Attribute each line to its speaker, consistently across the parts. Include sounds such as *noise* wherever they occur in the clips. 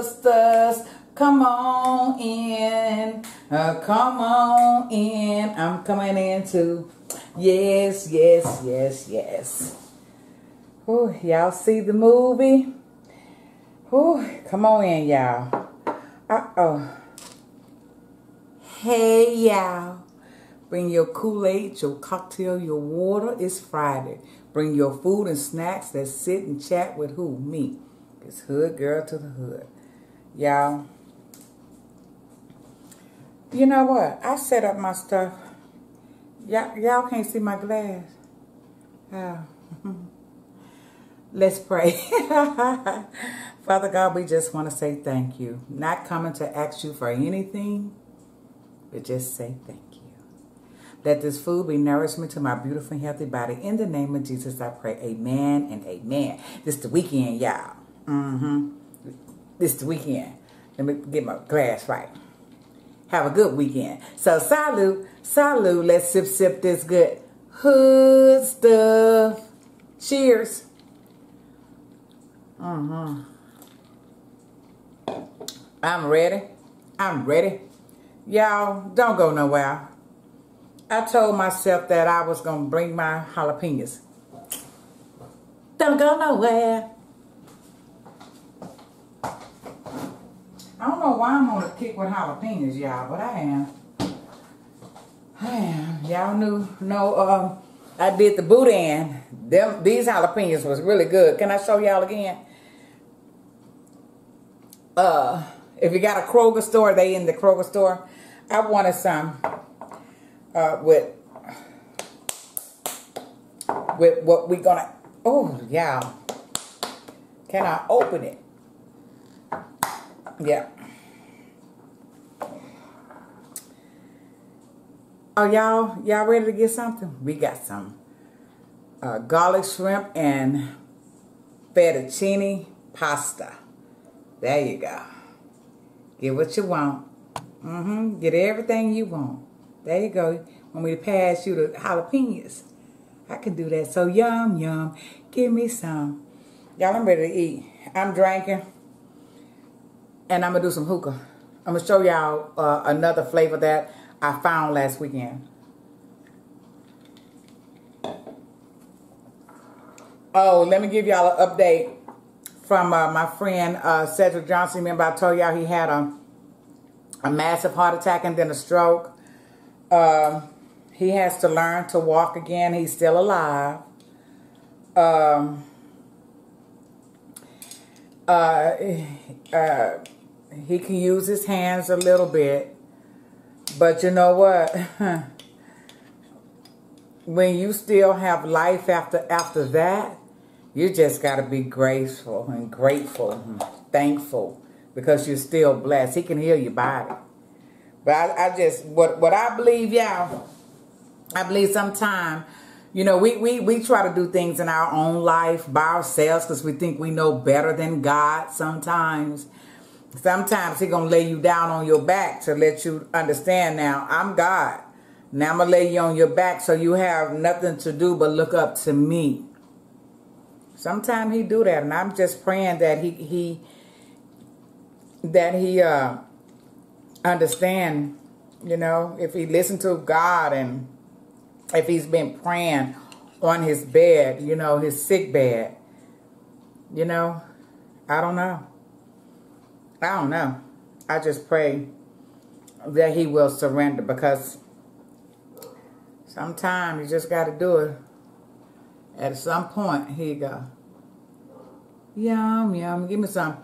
Speaker 1: hoosters. Come on in. Uh, come on in. I'm coming in too. Yes, yes, yes, yes. Oh, y'all see the movie? Oh, come on in, y'all. Uh-oh. Hey, y'all. Bring your Kool-Aid, your cocktail, your water. It's Friday. Bring your food and snacks. Let's sit and chat with who? Me. It's hood girl to the hood. Y'all. You know what? I set up my stuff. Y'all, can't see my glass. Oh. *laughs* Let's pray. *laughs* Father God, we just want to say thank you. Not coming to ask you for anything, but just say thank you. Let this food be nourishment to my beautiful and healthy body. In the name of Jesus, I pray. Amen and amen. This the weekend, y'all. Mm-hmm. This weekend. Let me get my glass right. Have a good weekend. So, salute, salute. Let's sip, sip this good hood stuff. Cheers. Mm-hmm. I'm ready. I'm ready. Y'all, don't go nowhere. I told myself that I was going to bring my jalapenos. Don't go nowhere. I don't know why I'm on a kick with jalapenos, y'all, but I am. I am. Y'all knew, no, um, I did the boudin. Them, these jalapenos was really good. Can I show y'all again? Uh, if you got a Kroger store, they in the Kroger store. I wanted some uh, with with what we gonna. Oh yeah. Can I open it? Yeah. Oh, y'all, y'all ready to get something? We got some uh, garlic shrimp and fettuccine pasta. There you go. Get what you want. Mm-hmm. Get everything you want. There you go. Want me to pass you the jalapenos? I can do that. So yum, yum. Give me some. Y'all, I'm ready to eat. I'm drinking. And I'm going to do some hookah. I'm going to show y'all uh, another flavor that I found last weekend. Oh, let me give y'all an update from uh, my friend uh, Cedric Johnson. Remember I told y'all he had a, a massive heart attack and then a stroke. Um, he has to learn to walk again. He's still alive. Um, uh, uh, he can use his hands a little bit. But you know what? *laughs* when you still have life after after that, you just got to be graceful and grateful and thankful because you're still blessed. He can heal your body. But I, I just, what, what I believe, y'all, I believe sometime, you know, we, we, we try to do things in our own life by ourselves because we think we know better than God sometimes. Sometimes he to lay you down on your back to let you understand now, I'm God. Now I'm to lay you on your back so you have nothing to do but look up to me. Sometimes he do that, and I'm just praying that he he that he uh understand, you know, if he listen to God and if he's been praying on his bed, you know, his sick bed, you know, I don't know. I don't know. I just pray that he will surrender because sometimes you just got to do it. At some point, here you go. Yum, yum. Give me some.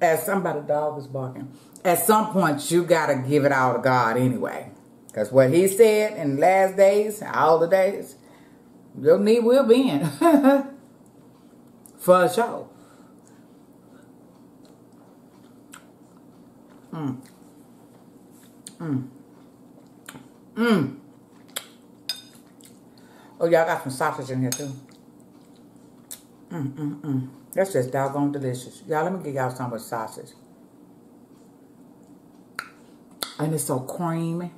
Speaker 1: As somebody dog was barking. At some point, you got to give it all to God anyway. Because what he said in the last days, all the days, your knee will bend. *laughs* For sure. Mm. Mm. Mm. Oh, y'all got some sausage in here, too. Mm, mm, mm. That's just doggone delicious. Y'all, let me give y'all some with sausage. And it's so creamy.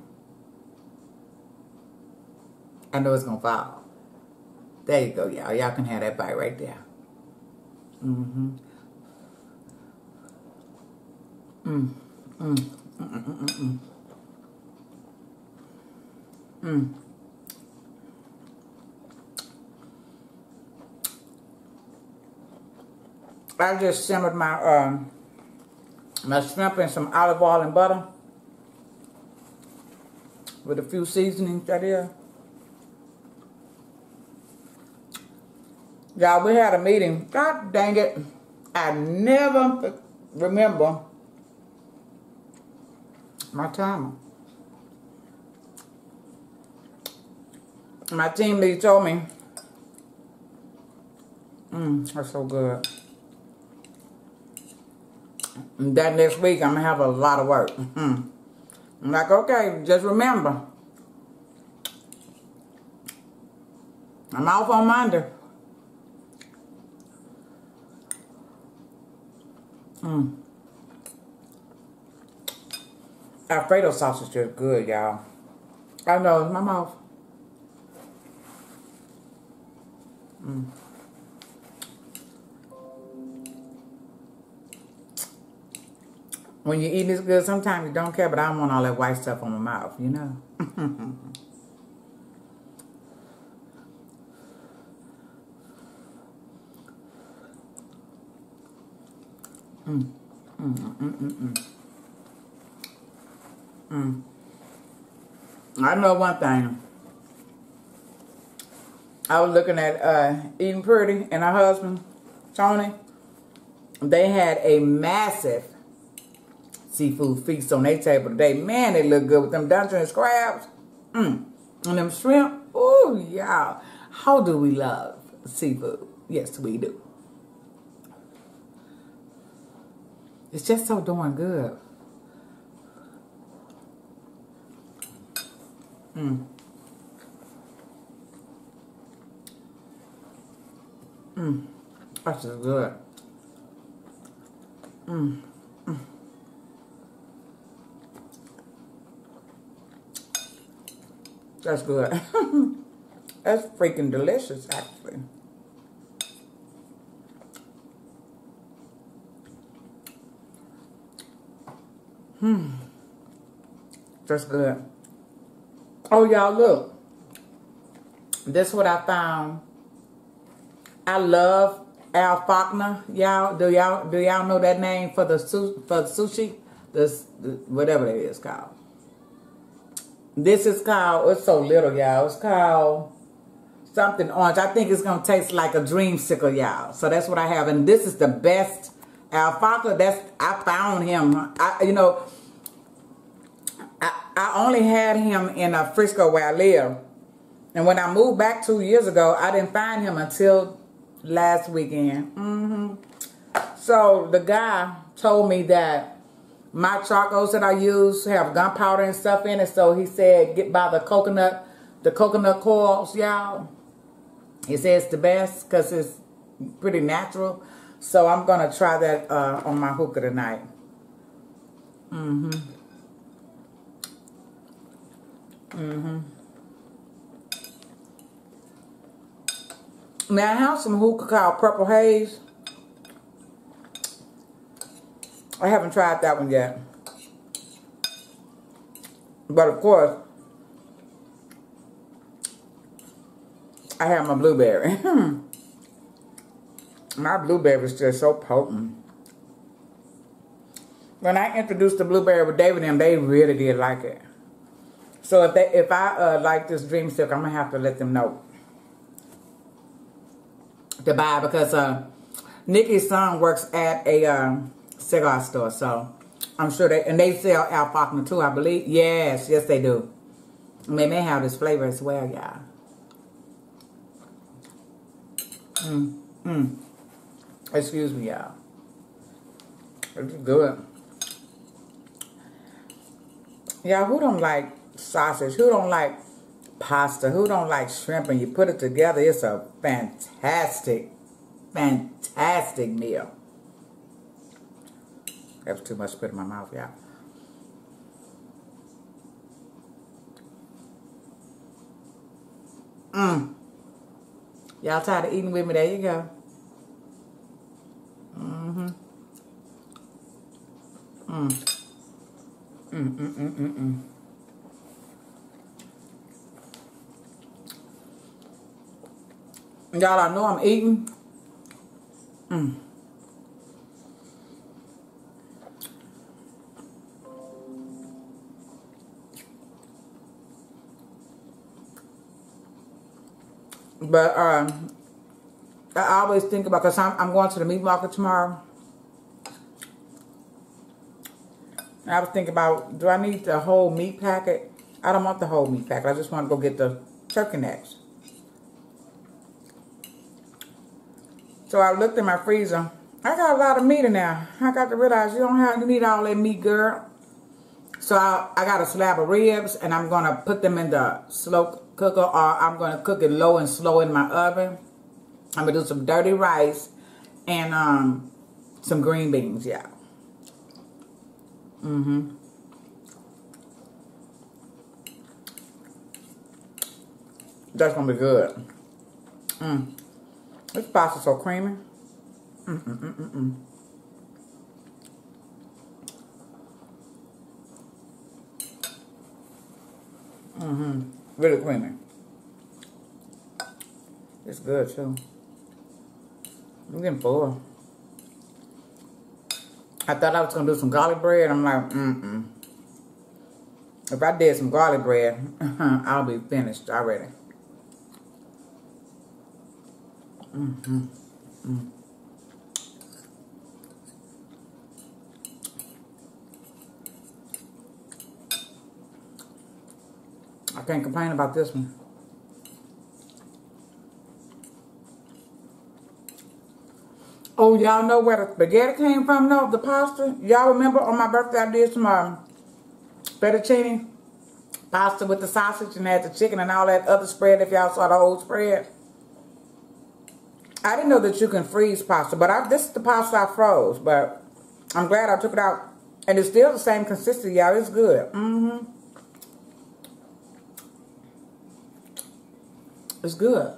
Speaker 1: I know it's going to fall. There you go, y'all. Y'all can have that bite right there. Mm-hmm. Mm. Mm. Mm. I just simmered my um, my shrimp in some olive oil and butter with a few seasonings right here. Y'all, we had a meeting. God dang it. I never remember my timer. My team lead told me, mmm, that's so good. That next week, I'm to have a lot of work. Mm -hmm. I'm like, okay, just remember. I'm off on Monday. Mm. Alfredo sausage is good, y'all. I know, my mouth. Mm. When you're eating this good, sometimes you don't care, but I don't want all that white stuff on my mouth, you know? *laughs* Mm. Mm, mm, mm, mm, mm. I know one thing. I was looking at uh, Eating Pretty and her husband, Tony. They had a massive seafood feast on their table today. Man, they look good with them Dungeness crabs. Mm. And them shrimp. Oh, y'all. How do we love seafood? Yes, we do. It's just so darn good. Mm. Mm. That's just good. Mm. Mm. That's good. *laughs* That's freaking delicious, actually. Hmm. That's good. Oh, y'all, look. This is what I found. I love Al Fakher. Y'all, do y'all do y'all know that name for the for the sushi? This whatever it is called. This is called. It's so little, y'all. It's called something orange. I think it's gonna taste like a dreamsicle, y'all. So that's what I have, and this is the best Al Alfalfa, that's I found him. I you know I, only had him in a Frisco where I live. And when I moved back two years ago, I didn't find him until last weekend. Mm -hmm. So the guy told me that my charcoals that I use have gunpowder and stuff in it. So he said, get by the coconut, the coconut coils, y'all. He says it's the best because it's pretty natural. So I'm going to try that uh, on my hookah tonight. Mm-hmm. Mm-hmm. Now, I have some hookah called Purple Haze. I haven't tried that one yet. But of course, I have my blueberry. *laughs* My blueberry is just so potent. When I introduced the blueberry with David and they really did like it. So if they, if I uh, like this Dreamstick, I'm gonna have to let them know to buy because uh, Nikki's son works at a uh, cigar store, so I'm sure they and they sell Al Fakher too, I believe. Yes, yes they do. And they may have this flavor as well, y'all. Mm, mm. Excuse me, y'all. It's good. Y'all, who don't like sausage? Who don't like pasta? Who don't like shrimp? And you put it together, it's a fantastic, fantastic meal. That was too much to put in my mouth, y'all. Mmm. Y'all tired of eating with me? There you go. Mm-hmm. Mm. Mm, mm, mm, mm, mm. Y'all, I know I'm eating. Mm. But um, I always think about, because I'm, I'm going to the meat market tomorrow. I was thinking about, do I need the whole meat packet? I don't want the whole meat packet. I just want to go get the turkey necks. So I looked in my freezer. I got a lot of meat in there. I got to realize you don't have to need all that meat, girl. So I, I got a slab of ribs, and I'm going to put them in the slow cooker, or I'm going to cook it low and slow in my oven. I'm going to do some dirty rice and um, some green beans, yeah. Mm-hmm. That's going to be good. Mm. This pasta so creamy. Mm -mm -mm -mm -mm. Mm-hmm. Really creamy. It's good too. I'm getting full. I thought I was gonna do some garlic bread. I'm like, mm-mm. If I did some garlic bread, *laughs* I'll be finished already. Mm-hmm. Mm. I can't complain about this one. Oh, y'all know where the spaghetti came from, no? The pasta? Y'all remember on my birthday I did some um, fettuccine pasta with the sausage and had the chicken and all that other spread if y'all saw the whole spread. I didn't know that you can freeze pasta, but I, this is the pasta I froze, but I'm glad I took it out. And it's still the same consistency, y'all. It's good. Mm-hmm. It's good.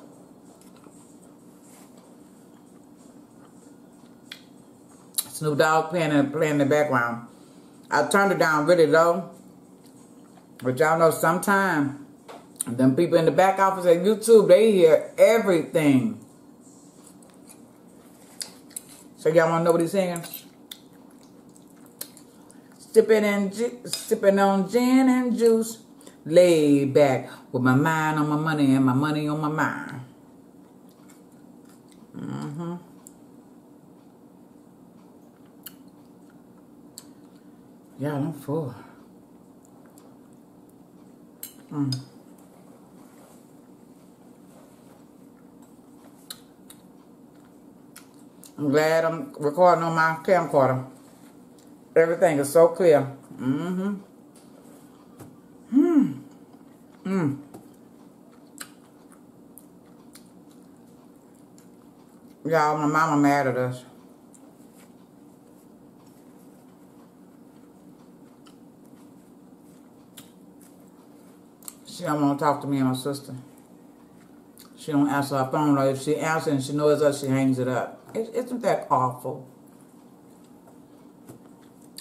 Speaker 1: Snoop Dogg playing in, playing in the background. I turned it down really low. But y'all know sometime them people in the back office at YouTube, they hear everything. So y'all want to know what he's saying? Sipping and sipping on gin and juice, lay back with my mind on my money and my money on my mind. Mm-hmm. Yeah, I'm full. Mm. I'm glad I'm recording on my camcorder. Everything is so clear. Mm-hmm. Hmm. Hmm. Y'all, my mama mad at us. She don't want to talk to me and my sister. She don't answer her phone, or if she answers and she knows us, she hangs it up. It, isn't that awful?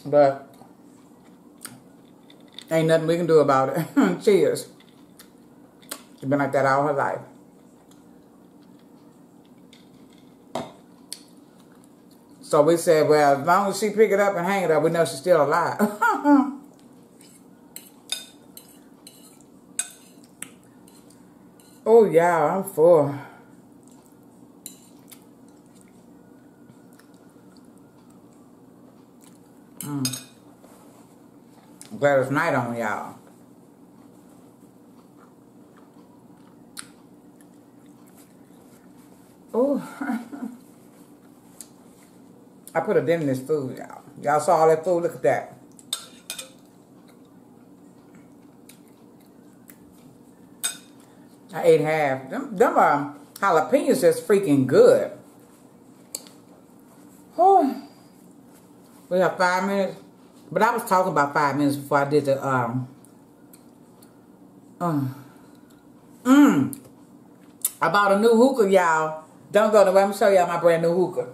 Speaker 1: But ain't nothing we can do about it. *laughs* Cheers. She's been like that all her life. So we said, well, as long as she pick it up and hang it up, we know she's still alive. *laughs* Oh, yeah, I'm full. I'm glad it's night on y'all. Oh. *laughs* I put a dent in this food, y'all. Y'all saw all that food? Look at that. I ate half. Them, them uh, jalapenos just freaking good. Oh. We have five minutes. But I was talking about five minutes before I did the, um, um, mm, I bought a new hookah, y'all. Don't go nowhere. I'm going to show y'all my brand new hookah.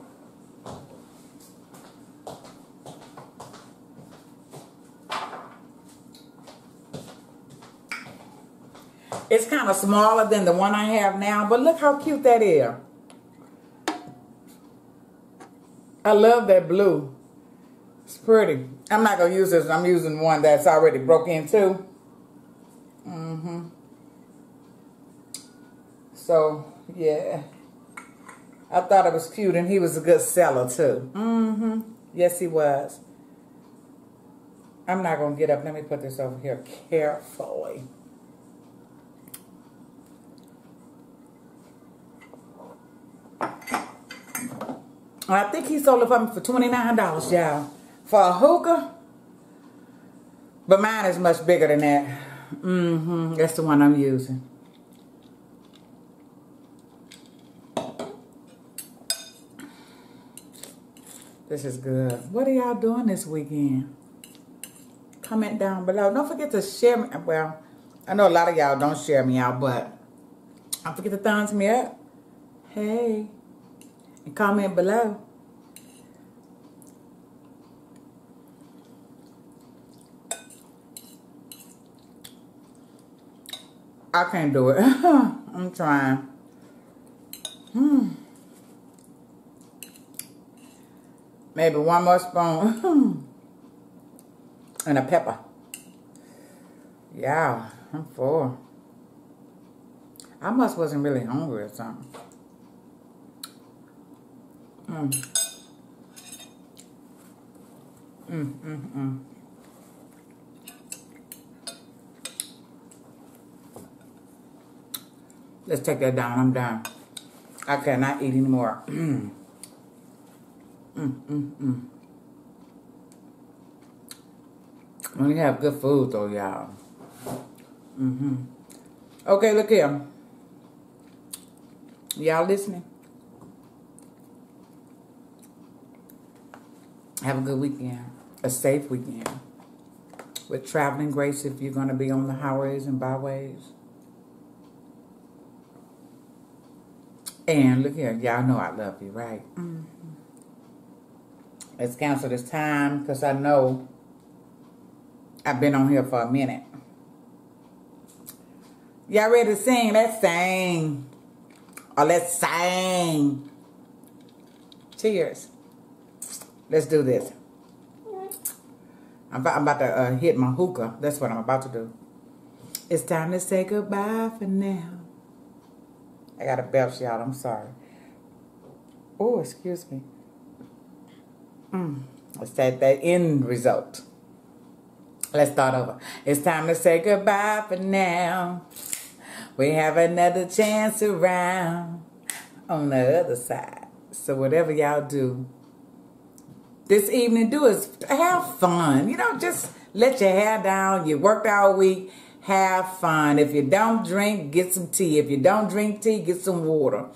Speaker 1: It's kind of smaller than the one I have now, but look how cute that is. I love that blue. It's pretty. I'm not going to use this. I'm using one that's already broke into. Mm-hmm. So, yeah. I thought it was cute, and he was a good seller, too. Mm-hmm. Yes, he was. I'm not going to get up. Let me put this over here carefully. I think he sold it for me for $29, y'all. For a hookah. But mine is much bigger than that. Mm-hmm. That's the one I'm using. This is good. What are y'all doing this weekend? Comment down below. Don't forget to share me. Well, I know a lot of y'all don't share me out, but don't forget to thumbs me up. Hey. And comment below. I can't do it. *laughs* I'm trying. Hmm. Maybe one more spoon. *laughs* and a pepper. Yeah, I'm full. I must wasn't really hungry or something. Mm. Mm, mm, mm. Let's take that down. I'm done. I cannot eat anymore. *clears throat* mm, mm, mm. When you have good food, though, y'all. Mm-hmm. Okay, look here. Y'all listening? Have a good weekend. A safe weekend. With traveling grace if you're going to be on the highways and byways. And look here, y'all know I love you, right? Mm -hmm. Let's cancel this time because I know I've been on here for a minute. Y'all ready to sing? Let's sing. Or let's sing. Cheers. Let's do this. I'm about, I'm about to uh, hit my hookah. That's what I'm about to do. It's time to say goodbye for now. I got a belch, y'all. I'm sorry. Oh, excuse me. Mm. Let's take that end result. Let's start over. It's time to say goodbye for now. We have another chance around on the other side. So whatever y'all do this evening, do is have fun. You know, just let your hair down. You worked all week have fun. If you don't drink, get some tea. If you don't drink tea, get some water.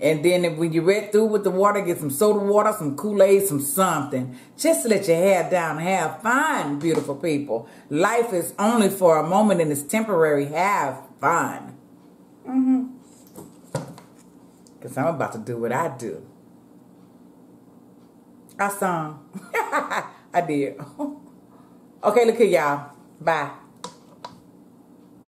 Speaker 1: And then if, when you read through with the water, get some soda water, some Kool-Aid, some something. Just let your hair down. Have fun, beautiful people. Life is only for a moment and it's temporary. Have fun. Mm-hmm. Because I'm about to do what I do. I sung. *laughs* I did. *laughs* okay, look here, y'all. Bye.